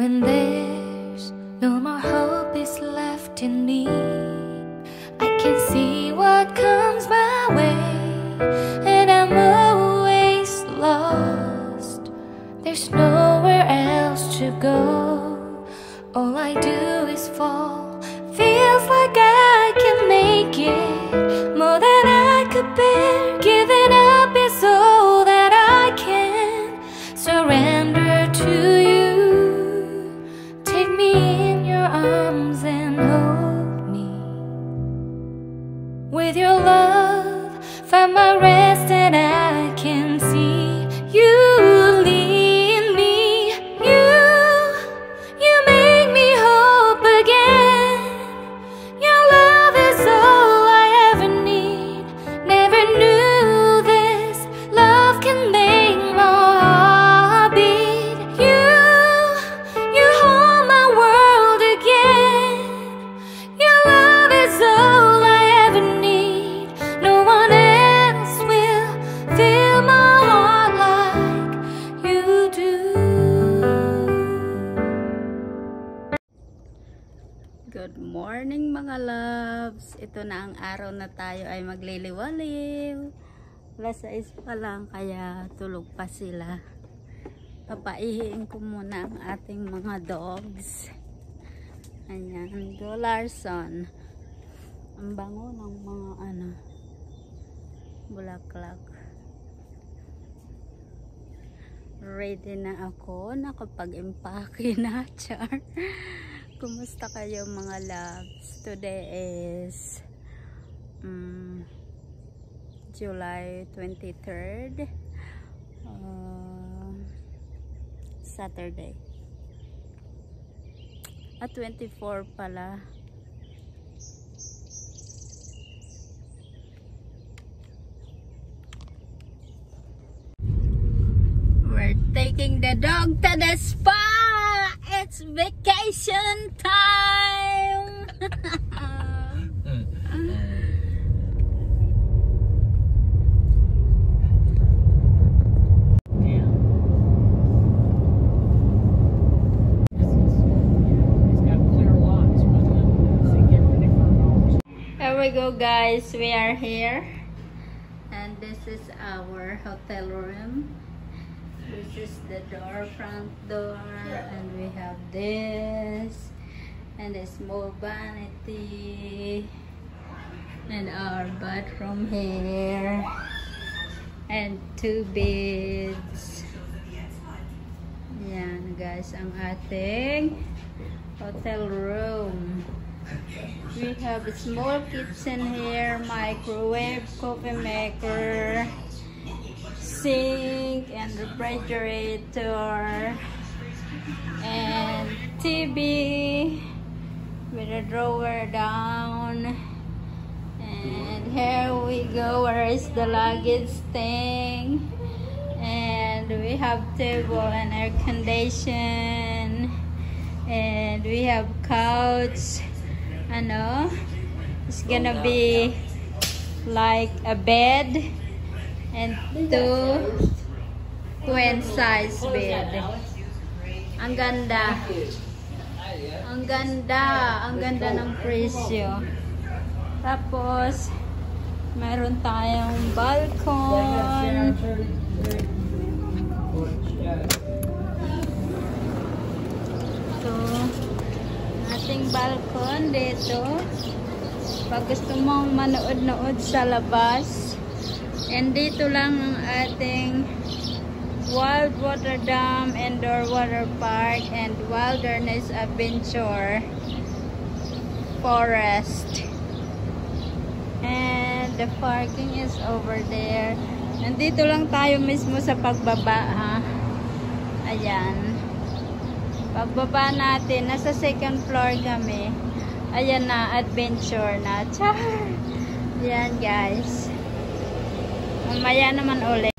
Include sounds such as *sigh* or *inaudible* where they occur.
When there's no more hope is left in me, I can see what comes my way, and I'm always lost. There's nowhere else to go. All I do is fall. Feels like I can make it more than I could bear. memory Good morning mga loves! Ito na ang araw na tayo ay magliliwaliw. Alas 6 pa lang kaya tulog pa sila. Papaihiin ko muna ang ating mga dogs. Ayan, go Larson. Ang bango ng mga ano, bulaklak. Ready na ako. Nakapag-empake na, *laughs* char. Kumusta kayo mga loves? Today is um, July 23rd uh, Saturday at 24 pala We're taking the dog to the spa. Vacation time. Here we go guys, we are here. And this is our hotel room. This is the door, front door, and we have this, and a small vanity, and our bathroom here, and two beds. Yan guys, ang ating hotel room. We have a small kitchen here, microwave, coffee maker, sink and refrigerator and TV with a drawer down. And here we go where is the luggage thing? And we have table and air condition. And we have couch. I know. It's gonna be like a bed and two twin size bed. Ang ganda. Ang ganda. Ang ganda ng presyo. Tapos, meron tayong balcon. Ito. Ating balcon dito. Pag gusto mong manood-nood sa labas, And dito lang ang ating Wild Water Dam, Indoor Water Park, and Wilderness Adventure Forest. And the parking is over there. Nandito lang tayo mismo sa pagbaba, ha? Ayan. Pagbaba natin, nasa second floor kami. Ayan na, adventure na. Char! Ayan, guys. Mamaya naman ulit.